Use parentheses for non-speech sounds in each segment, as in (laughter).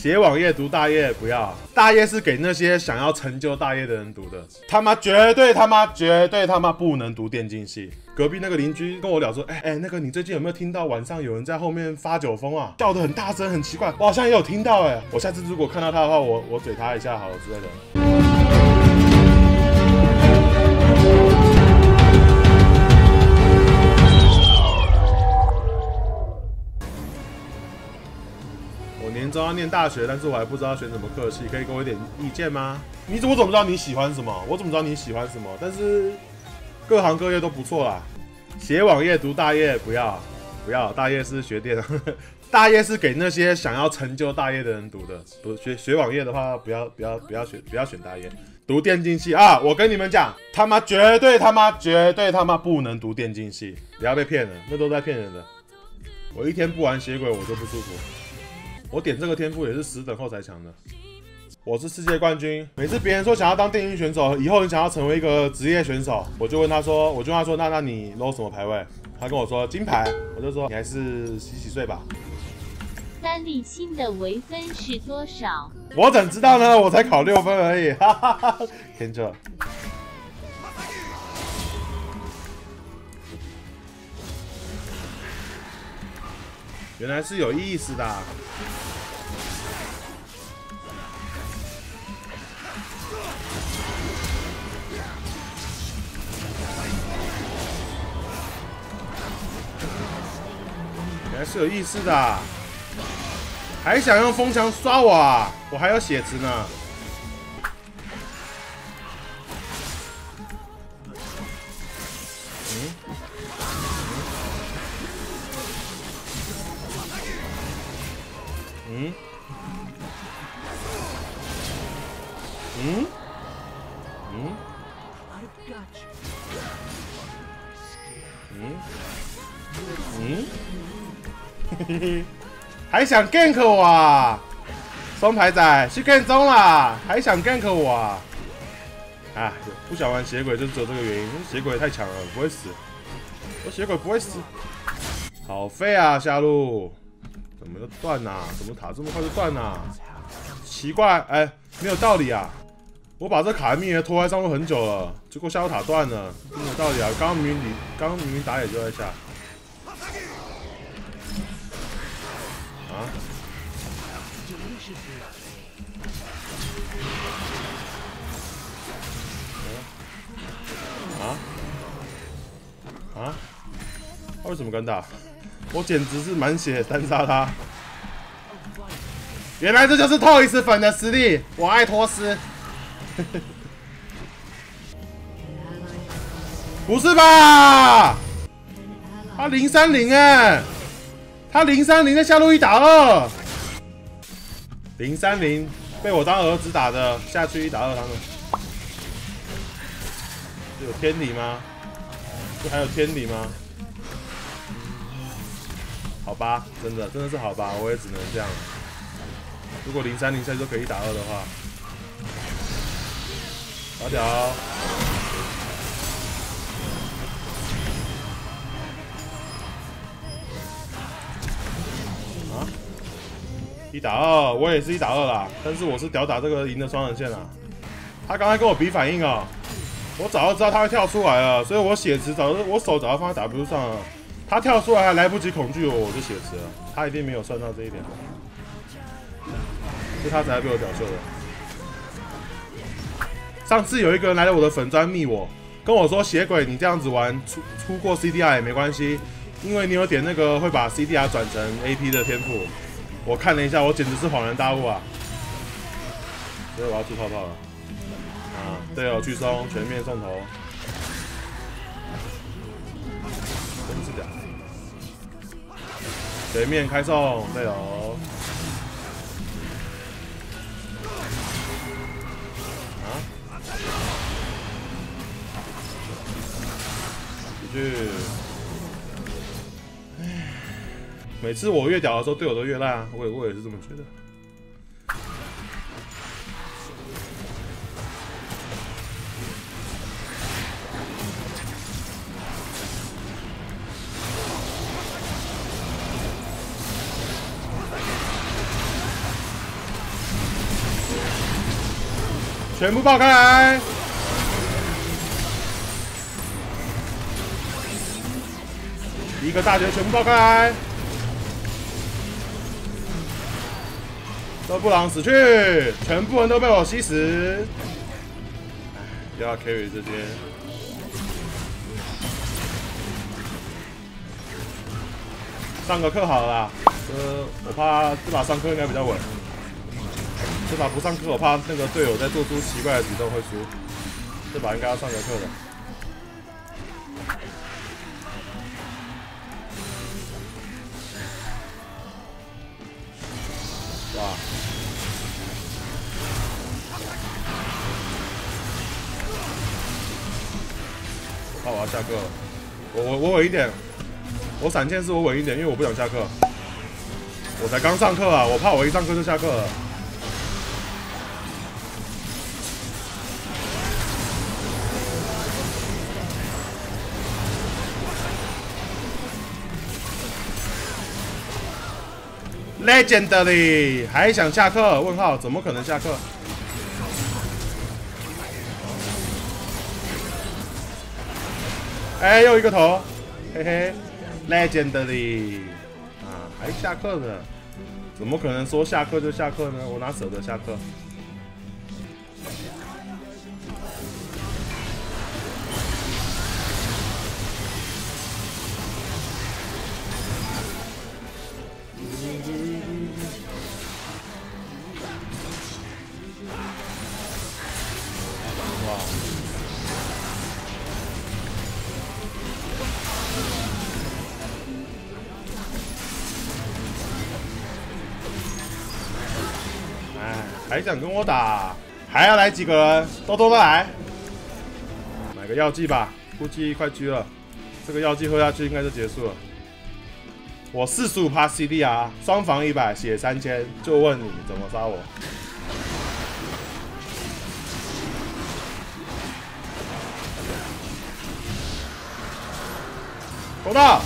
写网页读大业不要，大业是给那些想要成就大业的人读的。他妈绝对他妈绝对他妈不能读电竞系。隔壁那个邻居跟我聊说，哎哎，那个你最近有没有听到晚上有人在后面发酒疯啊？叫的很大声，很奇怪。我好像也有听到哎，我下次如果看到他的话，我我怼他一下好了之类的。念大学，但是我还不知道选什么科系，可以给我一点意见吗？你怎我怎么知道你喜欢什么？我怎么知道你喜欢什么？但是各行各业都不错啦。写网页读大业不要不要，大业是学电，(laughs) 大业是给那些想要成就大业的人读的。不学学网页的话，不要不要不要选不要选大业，读电竞系啊！我跟你们讲，他妈绝对他妈绝对他妈不能读电竞系，不要被骗了，那都在骗人的。我一天不玩血鬼，我就不舒服。我点这个天赋也是死等后才强的。我是世界冠军。每次别人说想要当电竞选手，以后你想要成为一个职业选手，我就问他说，我就问他说，那那你 low 什么排位？他跟我说金牌，我就说你还是洗洗睡吧。三立新的微分是多少？我怎知道呢？我才考六分而已，哈哈哈。天这，原来是有意思的啊。还是有意思的，还想用风墙刷我啊？我还有血池呢。嗯？嗯？嗯？嘿 (laughs) 嘿还想 gank 我啊？双排仔去 gank 中啦，还想 gank 我啊？啊，不想玩血鬼就只有这个原因，血鬼太强了，不会死。我血鬼不会死，好废啊！下路怎么就断呐、怎么塔这么快就断呐、奇怪，哎，没有道理啊！我把这卡密尔拖在上路很久了，结果下路塔断了，没有道理啊！刚刚明明你刚明明打野就在下。啊？啊？他为什么跟打？我简直是满血单杀他！原来这就是 Toys 粉的实力，我爱托斯。(laughs) 不是吧？他零三零哎，他零三零在下路一打二，零三零被我当儿子打的，下去一打二他们，这有天理吗？这还有天理吗？好吧，真的真的是好吧，我也只能这样。如果零三零下去都可以一打二的话，条条。一打二，我也是一打二啦，但是我是屌打这个赢的双人线啦。他刚才跟我比反应哦、我早就知道他会跳出来了，所以我血池早就我手早就放在 W 上了。他跳出来还来不及恐惧我，我就血池了。他一定没有算到这一点，是他才被我屌秀的。上次有一个人来了我的粉砖密我，跟我说血鬼你这样子玩出出过 CDR 也没关系，因为你有点那个会把 CDR 转成 AP 的天赋。我看了一下，我简直是恍然大悟啊！所以我要出泡泡了。啊，队友去送，全面送头，真是屌！全面开送，队友。啊？继续。每次我越屌的时候，队友都越烂啊！我也我也是这么觉得。全部爆开来！一个大绝全部爆开来！勒布朗死去，全部人都被我吸死。哎，又要 carry 这些。上个课好了啦，呃，我怕这把上课应该比较稳。这把不上课，我怕那个队友在做出奇怪的举动会输。这把应该要上个课的。怕我要下课，我我我稳一点，我闪现是我稳一点，因为我不想下课。我才刚上课啊，我怕我一上课就下课了。Legendary 还想下课？问号？怎么可能下课？哎，又一个头，嘿嘿，Legendary 啊，还下课呢？怎么可能说下课就下课呢？我哪舍得下课？还想跟我打？还要来几个人？多多的来，买个药剂吧，估计快狙了。这个药剂喝下去应该就结束了。我四十五趴 CD 啊，双防一百，血三千，就问你怎么杀我？收到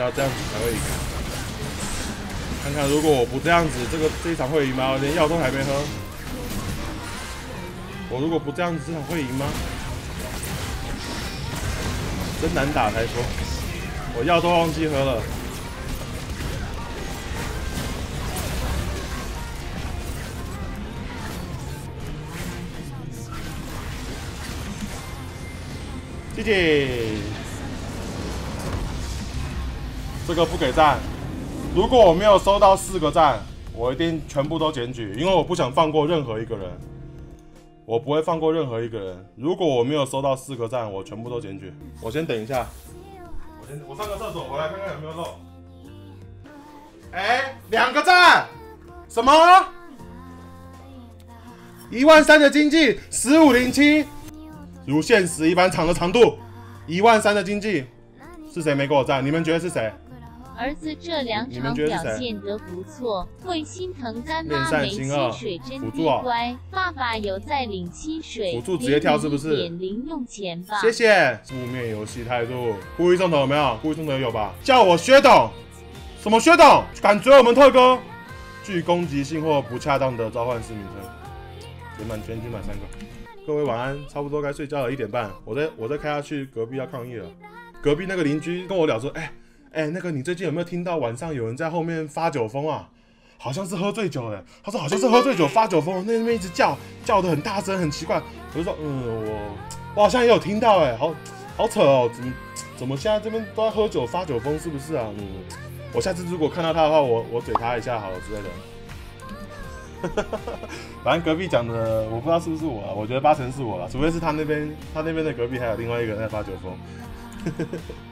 要这样子才会赢。看看如果我不这样子，这个这一场会赢吗？我连药都还没喝。我如果不这样子，这场会赢吗？真难打才说。我药都忘记喝了。谢谢。这个不给赞，如果我没有收到四个赞，我一定全部都检举，因为我不想放过任何一个人，我不会放过任何一个人。如果我没有收到四个赞，我全部都检举。我先等一下，我先我上个厕所回来看看有没有漏。哎，两个赞，什么？一万三的经济，十五零七，如现实一般长的长度，一万三的经济，是谁没给我赞？你们觉得是谁？儿子这两场表现得不错，会心疼干妈没薪水真乖。爸爸有在领薪水，辅助直接跳是不是？点零用钱吧。谢谢。负面游戏态度，故意送头有没有？故意送头有吧？叫我薛董，什么薛董？敢追我们特哥？具攻击性或不恰当的召唤师名称。点满全军满三个。各位晚安，差不多该睡觉了，一点半。我再我再开下去，隔壁要抗议了。隔壁那个邻居跟我聊说，哎。哎，那个，你最近有没有听到晚上有人在后面发酒疯啊？好像是喝醉酒的。他说好像是喝醉酒发酒疯，那边一直叫，叫的很大声，很奇怪。我就说，嗯，我我好像也有听到，哎，好好扯哦，怎么怎么现在这边都在喝酒发酒疯，是不是啊？嗯，我下次如果看到他的话，我我怼他一下好了之类的。(laughs) 反正隔壁讲的，我不知道是不是我，啊，我觉得八成是我了，除非是他那边，他那边的隔壁还有另外一个人在发酒疯。(laughs)